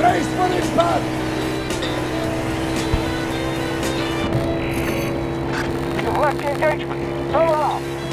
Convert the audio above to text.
race for impact! You've left the engagement. Turn long!